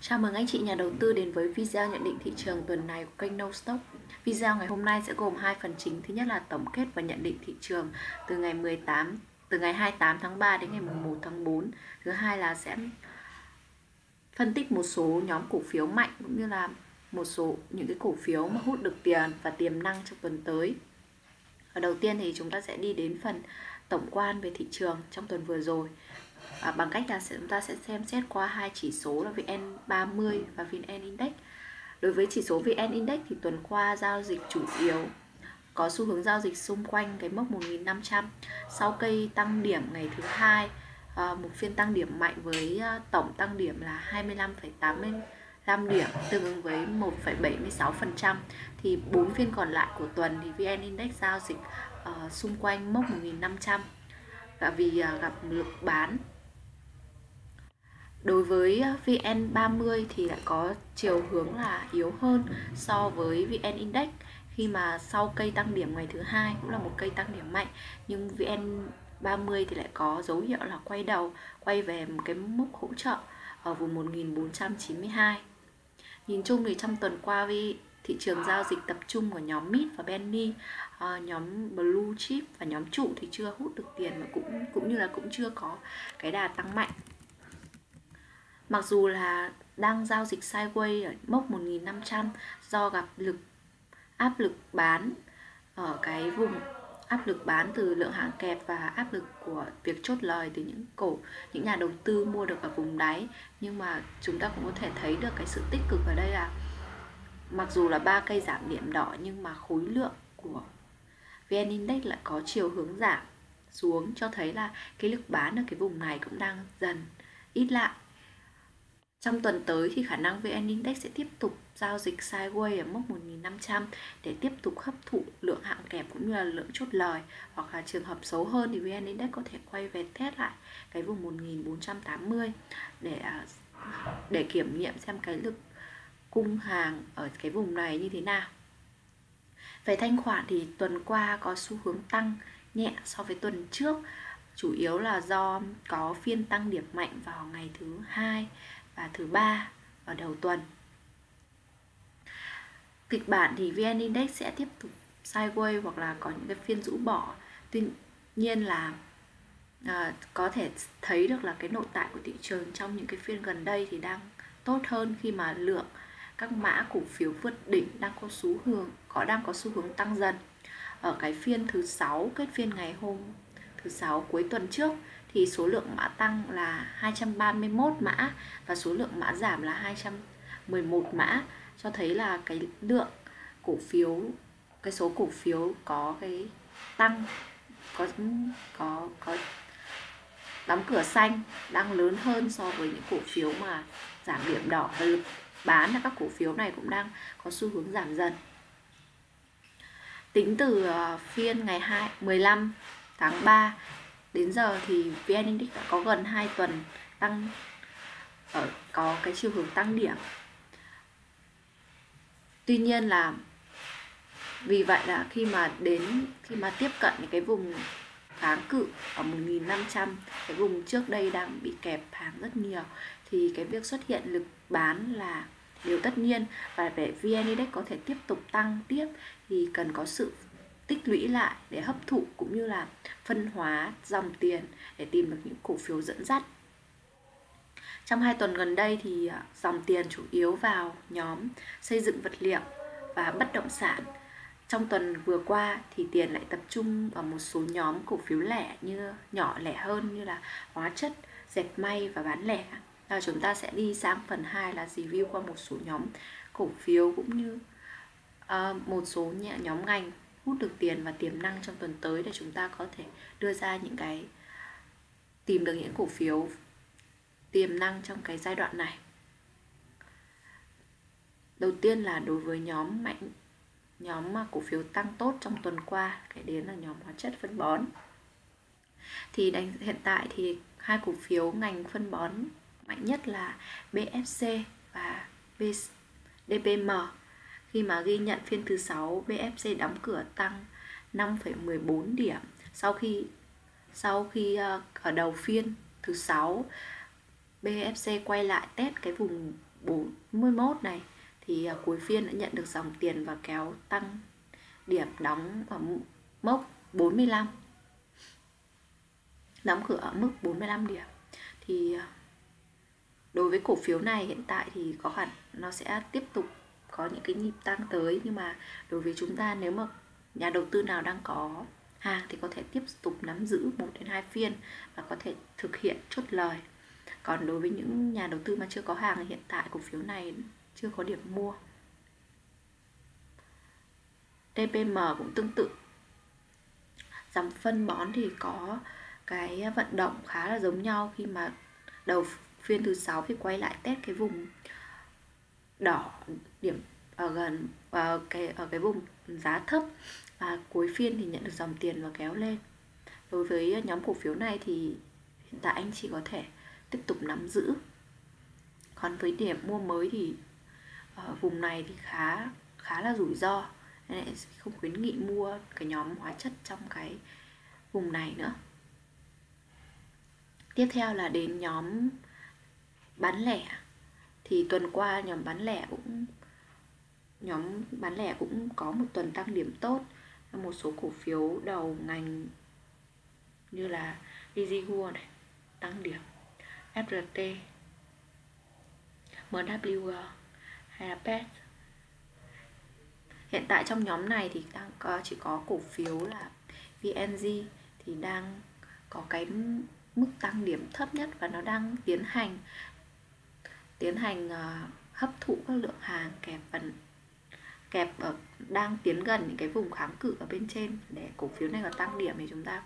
Chào mừng anh chị nhà đầu tư đến với video nhận định thị trường tuần này của kênh No Stock. Video ngày hôm nay sẽ gồm hai phần chính. Thứ nhất là tổng kết và nhận định thị trường từ ngày 18 từ ngày 28 tháng 3 đến ngày 1 tháng 4. Thứ hai là sẽ phân tích một số nhóm cổ phiếu mạnh cũng như là một số những cái cổ phiếu mà hút được tiền và tiềm năng trong tuần tới. Ở đầu tiên thì chúng ta sẽ đi đến phần tổng quan về thị trường trong tuần vừa rồi à, bằng cách là chúng ta sẽ xem xét qua hai chỉ số là VN30 và VN Index. Đối với chỉ số VN Index thì tuần qua giao dịch chủ yếu có xu hướng giao dịch xung quanh cái mốc 1500 sau cây tăng điểm ngày thứ hai à, một phiên tăng điểm mạnh với ờ, tổng tăng điểm là 25,85 điểm tương ứng với 1,76% thì bốn phiên còn lại của tuần thì VN Index giao dịch uh, xung quanh mốc 1500 và vì uh, gặp lực bán Đối với ờ, VN30 thì lại có chiều hướng là yếu hơn so với VN Index. Khi mà sau cây tăng điểm ngày thứ hai cũng là một cây tăng điểm mạnh nhưng VN30 thì lại có dấu hiệu là quay đầu quay về một cái mốc hỗ trợ ở vùng 1492 nhìn chung thì trong tuần qua vì thị trường giao dịch tập trung của nhóm mid và penny uh, ờ, nhóm blue chip và nhóm trụ thì chưa hút được tiền mà cũng cũng như là cũng chưa có cái đà tăng mạnh. Mặc dù là đang giao dịch sideways ở mốc 1500 do gặp lực, áp lực bán ở cái vùng áp lực bán từ lượng hàng kẹp và áp lực của việc chốt lời từ những cổ, những nhà đầu tư mua được ở vùng đáy. Nhưng mà chúng ta cũng có thể thấy được cái sự tích cực ở đây là mặc dù là ba cây giảm điểm đỏ nhưng mà khối lượng của VN Index lại có chiều hướng giảm xuống, cho thấy là cái lực bán ở cái vùng này cũng đang dần ít lại trong tuần tới thì khả năng VN Index sẽ tiếp tục giao dịch sideways ở mốc 1500 để tiếp tục hấp thụ lượng hạng kẹp cũng như là lượng chốt lời hoặc là trường hợp xấu hơn thì VN Index có thể quay về test lại cái vùng 1480 để à, để kiểm nghiệm xem cái lực cung hàng ở cái vùng này như thế nào. Về thanh khoản thì tuần qua có xu hướng tăng nhẹ so với tuần trước, chủ yếu là do có phiên tăng điểm mạnh vào ngày thứ hai và thứ ba ở đầu tuần. Kịch bản thì VN Index sẽ tiếp tục sideways hoặc là có những cái phiên rũ bỏ. Tuy nhiên là à, có thể thấy được là cái nội tại của thị trường trong những cái phiên gần đây thì đang tốt hơn khi mà lượng các mã cổ phiếu vượt đỉnh đang có xu hướng có đang có xu hướng tăng dần. Ở cái phiên thứ sáu kết phiên ngày hôm thứ sáu cuối tuần trước, thì số lượng mã tăng là 231 mã và số lượng mã giảm là 211 mã. Cho thấy là cái lượng cổ phiếu, cái số cổ phiếu có cái tăng, có có có đóng cửa xanh đang lớn hơn so với những cổ phiếu mà giảm điểm đỏ và lực bán là các cổ phiếu này cũng đang có xu hướng giảm dần. Tính từ ờ, phiên ngày 2 15 tháng 3 đến giờ thì VN Index đã có gần 2 tuần tăng ở có cái chiều hướng tăng điểm. Tuy nhiên là vì vậy là khi mà đến, khi mà tiếp cận cái vùng kháng cự ở 1500 cái vùng trước đây đang bị kẹp hàng rất nhiều, thì cái việc xuất hiện lực bán là điều tất nhiên. Và để VN Index có thể tiếp tục tăng tiếp, thì cần có sự tích lũy lại để hấp thụ cũng như là phân hóa dòng tiền để tìm được những cổ phiếu dẫn dắt. Trong hai tuần gần đây thì à, dòng tiền chủ yếu vào nhóm xây dựng vật liệu và bất động sản. Trong tuần vừa qua thì tiền lại tập trung vào một số nhóm cổ phiếu lẻ như nhỏ lẻ hơn như là hóa chất, dệt may và bán lẻ. Và chúng ta sẽ đi sang phần 2 là review qua một số nhóm cổ phiếu cũng như uh, một số nhóm ngành hút được tiền và tiềm năng trong tuần tới để chúng ta có thể đưa ra những cái tìm được những cổ phiếu tiềm năng trong cái giai đoạn này. Đầu tiên là đối với nhóm mạnh nhóm mà cổ phiếu tăng tốt trong tuần qua cái đến là nhóm hóa chất phân bón. Thì đánh, hiện tại thì hai cổ phiếu ngành phân bón mạnh nhất là BFC và DPM khi mà ghi nhận phiên thứ 6 BFC đóng cửa tăng 5,14 điểm. Sau khi sau khi ờ, ở đầu phiên thứ 6 BFC quay lại test cái vùng 41 này thì ờ, cuối phiên đã nhận được dòng tiền và kéo tăng điểm đóng ở mốc 45 đóng cửa ở mức 45 điểm. Thì ờ, đối với cổ phiếu này hiện tại thì có khả nó sẽ tiếp tục có những cái nhịp tăng tới. Nhưng mà đối với chúng ta, nếu mà nhà đầu tư nào đang có hàng thì có thể tiếp tục nắm giữ một đến hai phiên và có thể thực hiện chốt lời. Còn đối với những nhà đầu tư mà chưa có hàng hiện tại cổ phiếu này chưa có điểm mua. TPM cũng tương tự. Dòng phân bón thì có cái vận động khá là giống nhau. Khi mà đầu phiên thứ sáu thì quay lại test cái vùng đỏ điểm ở gần, ở cái ở cái vùng giá thấp, và cuối phiên thì nhận được dòng tiền và kéo lên. Đối với nhóm cổ phiếu này thì hiện tại anh chị có thể tiếp tục nắm giữ. Còn với điểm mua mới thì ở vùng này thì khá khá là rủi ro, nên không khuyến nghị mua cái nhóm hóa chất trong cái vùng này nữa. Tiếp theo là đến nhóm bán lẻ. Thì tuần qua nhóm bán lẻ cũng nhóm bán lẻ cũng có một tuần tăng điểm tốt. Một số cổ phiếu đầu ngành như là EasyGo này tăng điểm. FRT MWG hay là PET hiện tại trong nhóm này thì đang có chỉ có cổ phiếu là VNG thì đang có cái mức tăng điểm thấp nhất và nó đang tiến hành tiến hành uh, hấp thụ các lượng hàng kẹp phần kẹp ở, đang tiến gần những cái vùng kháng cự ở bên trên để cổ phiếu này có tăng điểm thì chúng ta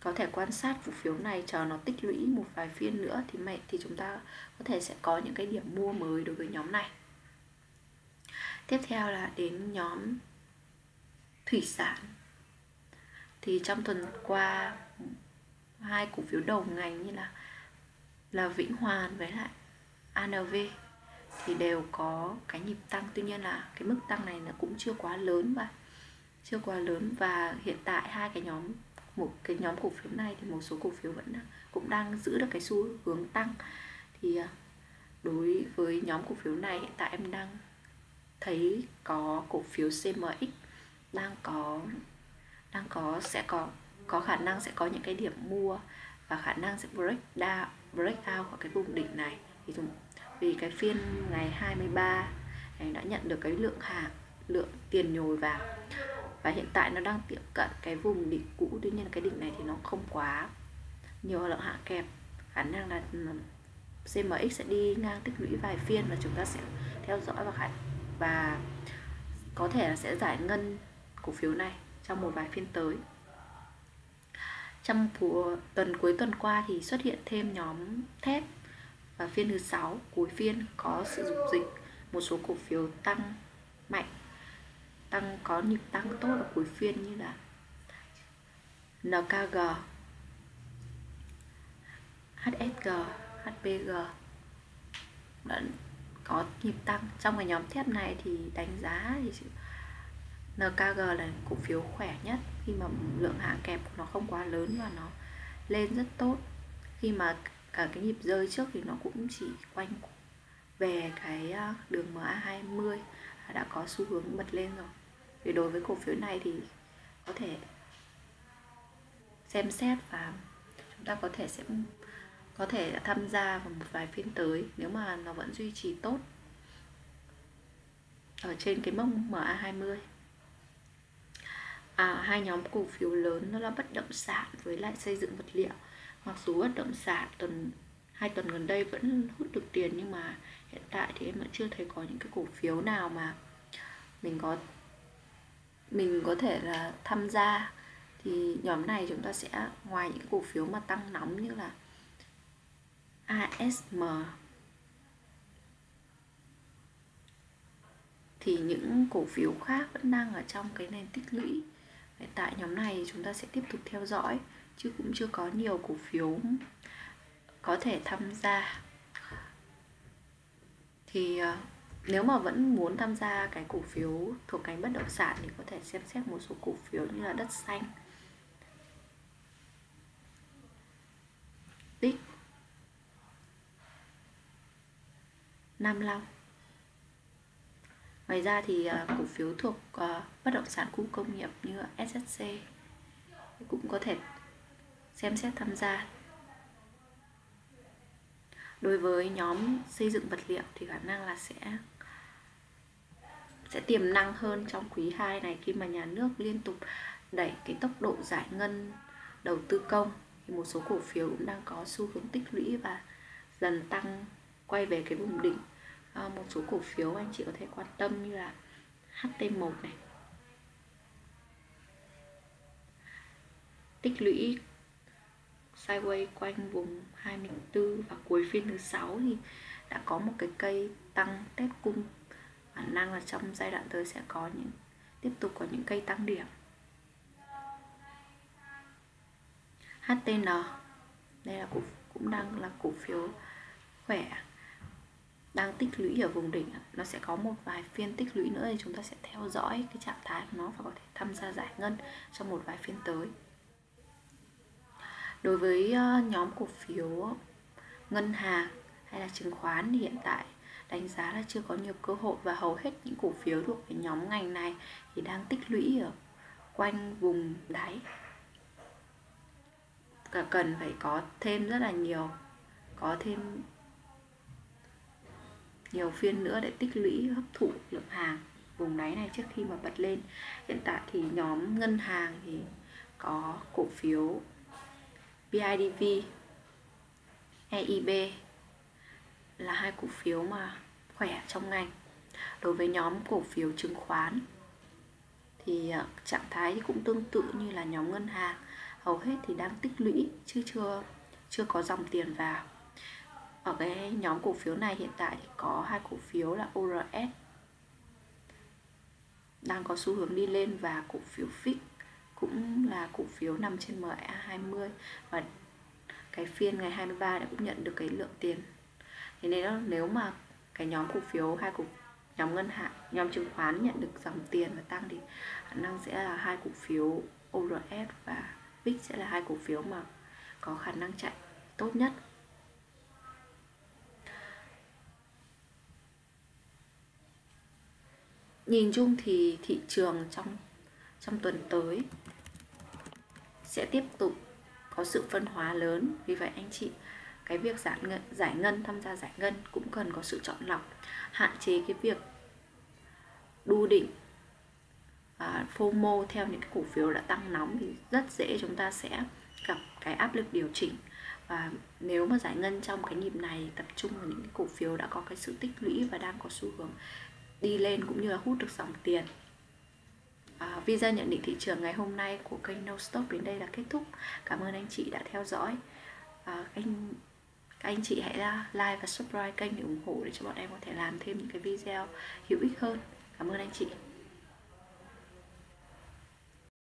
có thể quan sát cổ phiếu này chờ nó tích lũy một vài phiên nữa thì mẹ, thì chúng ta có thể sẽ có những cái điểm mua mới đối với nhóm này. Tiếp theo là đến nhóm thủy sản. Thì trong tuần qua, hai cổ phiếu đầu ngành như là là Vĩnh Hoàn với lại ANV thì đều có cái nhịp tăng. Tuy nhiên là cái mức tăng này nó cũng chưa quá lớn và chưa quá lớn. Và hiện tại hai cái nhóm, một cái nhóm cổ phiếu này thì một số cổ phiếu vẫn cũng đang giữ được cái xu hướng tăng. Thì à, đối với nhóm cổ phiếu này hiện tại em đang thấy có cổ phiếu CMX đang có đang có, sẽ có có khả năng sẽ có những cái điểm mua và khả năng sẽ break down, break out khỏi cái vùng đỉnh này. Thì chúng vì cái phiên ngày 23 anh đã nhận được cái lượng hàng lượng tiền nhồi vào. Và hiện tại nó đang tiệm cận cái vùng đỉnh cũ, tuy nhiên cái đỉnh này thì nó không quá nhiều lượng hạ kẹp. Khả năng là ừ, CMX sẽ đi ngang tích lũy vài phiên và chúng ta sẽ theo dõi và khả, và có thể là sẽ giải ngân cổ phiếu này trong một vài phiên tới. Trong tuần cuối tuần qua thì xuất hiện thêm nhóm thép và phiên thứ sáu, cuối phiên có sự dục dịch. Một số cổ phiếu tăng mạnh. Tăng, có nhịp tăng tốt ở cuối phiên như là NKG HSG HPG đã có nhịp tăng. Trong cái nhóm thép này thì đánh giá thì NKG là cổ phiếu khỏe nhất. Khi mà lượng hạ kẹp của nó không quá lớn và nó lên rất tốt. Khi mà cả cái nhịp rơi trước thì nó cũng chỉ quanh về cái ờ, đường MA20 ờ, đã có xu hướng bật lên rồi. Thì đối với cổ phiếu này thì có thể xem xét và chúng ta có thể sẽ có thể tham gia vào một vài phiên tới nếu mà nó vẫn duy trì tốt ở trên cái mốc MA20 à, hai nhóm cổ phiếu lớn đó là bất động sản với lại xây dựng vật liệu mặc dù bất động sản tuần, hai tuần gần đây vẫn hút được tiền, nhưng mà hiện tại thì em vẫn chưa thấy có những cái cổ phiếu nào mà mình có mình có thể là tham gia. Thì nhóm này chúng ta sẽ, ngoài những cổ phiếu mà tăng nóng như là ASM thì những cổ phiếu khác vẫn đang ở trong cái nền tích lũy. Hiện tại nhóm này chúng ta sẽ tiếp tục theo dõi chứ cũng chưa có nhiều cổ phiếu có thể tham gia. Thì ờ, nếu mà vẫn muốn tham gia cái cổ phiếu thuộc ngành bất động sản thì có thể xem xét một số cổ phiếu như là đất xanh. Tích Nam Long. Ngoài ra thì ờ, cổ phiếu thuộc ờ, bất động sản khu công nghiệp như SSC cũng có thể xem xét tham gia. Đối với nhóm xây dựng vật liệu thì khả năng là sẽ sẽ tiềm năng hơn trong quý 2 này khi mà nhà nước liên tục đẩy cái tốc độ giải ngân đầu tư công. Thì một số cổ phiếu cũng đang có xu hướng tích lũy và dần tăng quay về cái vùng đỉnh. À, một số cổ phiếu anh chị có thể quan tâm như là HT1 này. Tích lũy sideways quanh vùng 24 và cuối phiên thứ sáu thì đã có một cái cây tăng test cung. Khả năng là trong giai đoạn tới sẽ có những tiếp tục có những cây tăng điểm. HTN đây là cổ, cũng đang là cổ phiếu khỏe đang tích lũy ở vùng đỉnh nó sẽ có một vài phiên tích lũy nữa thì chúng ta sẽ theo dõi cái trạng thái của nó và có thể tham gia giải ngân trong một vài phiên tới đối với ờ, nhóm cổ phiếu ngân hàng hay là chứng khoán thì hiện tại đánh giá là chưa có nhiều cơ hội và hầu hết những cổ phiếu thuộc cái nhóm ngành này thì đang tích lũy ở quanh vùng đáy. Cả cần phải có thêm rất là nhiều, có thêm nhiều phiên nữa để tích lũy, hấp thụ lượng hàng vùng đáy này trước khi mà bật lên. Hiện tại thì nhóm ngân hàng thì có cổ phiếu BIDV EIB là hai cổ phiếu mà khỏe trong ngành. Đối với nhóm cổ phiếu chứng khoán thì ờ, trạng thái thì cũng tương tự như là nhóm ngân hàng. Hầu hết thì đang tích lũy chứ chưa chưa có dòng tiền vào. Ở cái nhóm cổ phiếu này hiện tại thì có hai cổ phiếu là ORS đang có xu hướng đi lên và cổ phiếu FIX là cổ phiếu nằm trên MA20 và cái phiên ngày 23 đã cũng nhận được cái lượng tiền. Thế nên đó, nếu mà cái nhóm cổ phiếu hai cổ nhóm ngân hàng nhóm chứng khoán nhận được dòng tiền và tăng thì khả năng sẽ là hai cổ phiếu ORS và VIX sẽ là hai cổ phiếu mà có khả năng chạy tốt nhất. Nhìn chung thì thị trường trong trong tuần tới sẽ tiếp tục có sự phân hóa lớn. Vì vậy anh chị cái việc giải ngân, giải ngân tham gia giải ngân cũng cần có sự chọn lọc hạn chế cái việc đu đỉnh à, FOMO theo những cái cổ phiếu đã tăng nóng thì rất dễ chúng ta sẽ gặp cái áp lực điều chỉnh. Và nếu mà giải ngân trong cái nhịp này tập trung vào những cái cổ phiếu đã có cái sự tích lũy và đang có xu hướng đi lên cũng như là hút được dòng tiền à, video nhận định thị trường ngày hôm nay của kênh No Stop đến đây là kết thúc. Cảm ơn anh chị đã theo dõi. À, anh các anh chị hãy like và subscribe kênh để ủng hộ để cho bọn em có thể làm thêm những cái video hữu ích hơn. Cảm ơn anh chị.